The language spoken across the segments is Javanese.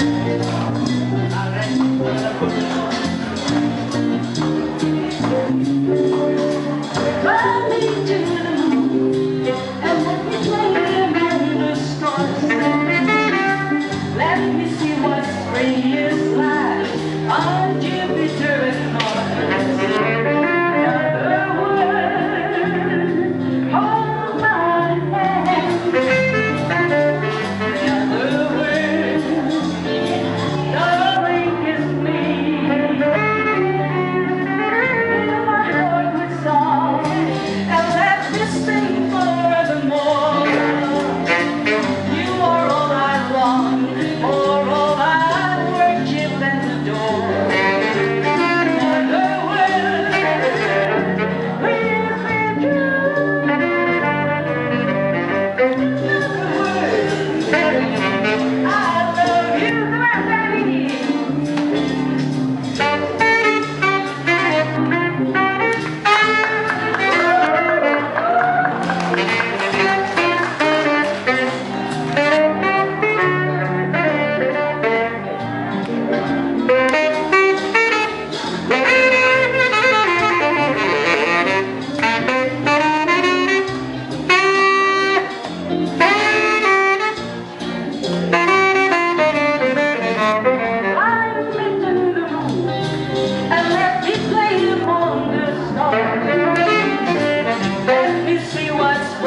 Let me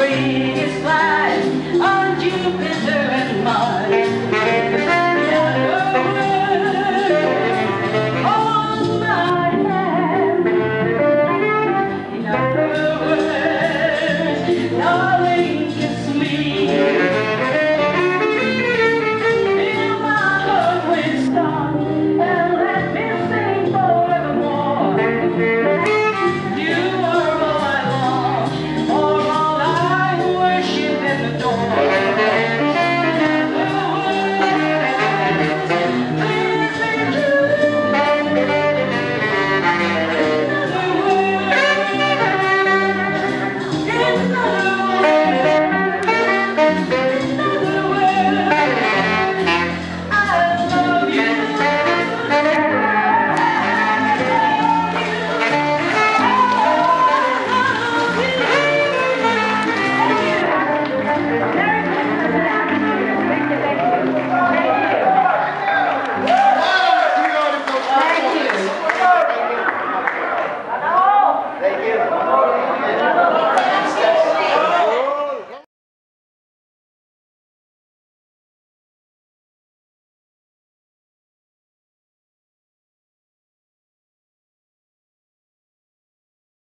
greatest flies on Jupiter and Mars.